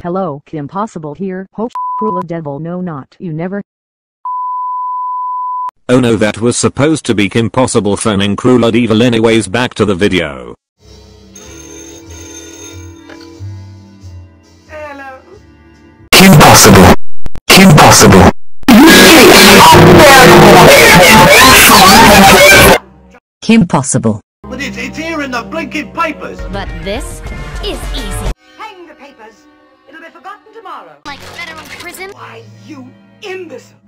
Hello, Kim Possible here. Hope cruel devil no not you never. Oh no that was supposed to be Kim Possible phoning Cruella De Vil anyways back to the video. Hello. Kim Possible. Kim Possible. Kim Possible. But it's, it's here in the blinking papers. But this is easy. Hang the papers. It'll be forgotten tomorrow. Like federal prison? Why, you imbecile.